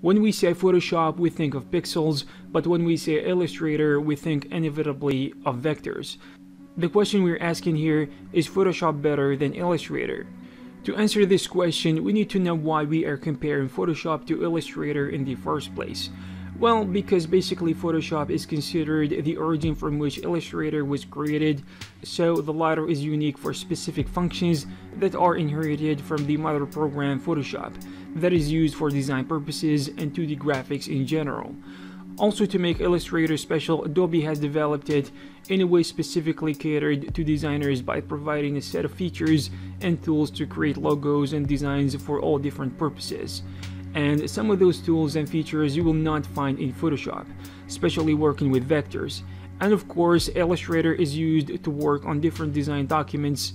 When we say Photoshop, we think of pixels, but when we say Illustrator, we think inevitably of vectors. The question we're asking here is Photoshop better than Illustrator? To answer this question, we need to know why we are comparing Photoshop to Illustrator in the first place. Well, because basically Photoshop is considered the origin from which Illustrator was created, so the latter is unique for specific functions that are inherited from the mother program Photoshop, that is used for design purposes and 2D graphics in general. Also to make Illustrator special, Adobe has developed it in a way specifically catered to designers by providing a set of features and tools to create logos and designs for all different purposes. And some of those tools and features you will not find in Photoshop, especially working with vectors. And of course, Illustrator is used to work on different design documents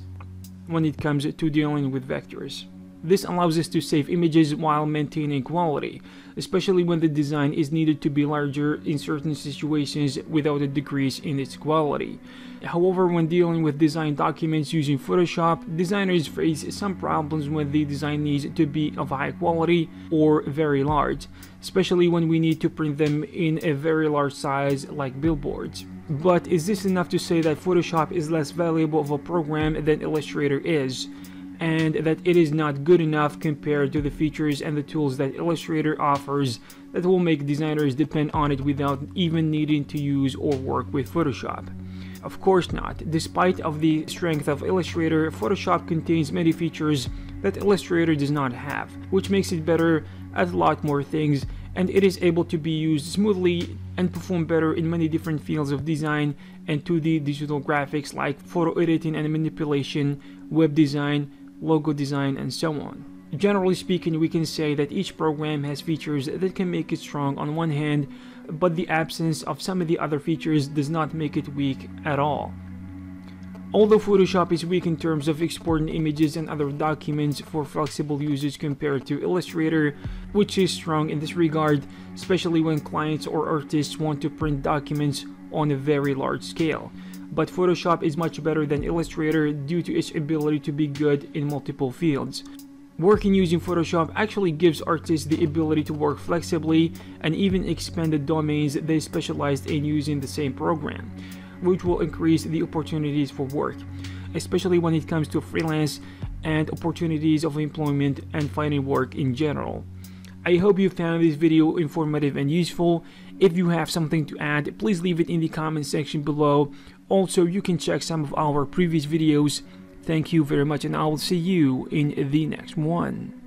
when it comes to dealing with vectors. This allows us to save images while maintaining quality, especially when the design is needed to be larger in certain situations without a decrease in its quality. However, when dealing with design documents using Photoshop, designers face some problems when the design needs to be of high quality or very large, especially when we need to print them in a very large size like billboards. But is this enough to say that Photoshop is less valuable of a program than Illustrator is? and that it is not good enough compared to the features and the tools that Illustrator offers that will make designers depend on it without even needing to use or work with Photoshop. Of course not. Despite of the strength of Illustrator, Photoshop contains many features that Illustrator does not have, which makes it better at a lot more things and it is able to be used smoothly and perform better in many different fields of design and 2D digital graphics like photo editing and manipulation, web design, logo design, and so on. Generally speaking, we can say that each program has features that can make it strong on one hand, but the absence of some of the other features does not make it weak at all. Although Photoshop is weak in terms of exporting images and other documents for flexible usage compared to Illustrator, which is strong in this regard, especially when clients or artists want to print documents on a very large scale but Photoshop is much better than Illustrator due to its ability to be good in multiple fields. Working using Photoshop actually gives artists the ability to work flexibly and even expand the domains they specialized in using the same program, which will increase the opportunities for work, especially when it comes to freelance and opportunities of employment and finding work in general. I hope you found this video informative and useful. If you have something to add, please leave it in the comment section below. Also, you can check some of our previous videos. Thank you very much and I will see you in the next one.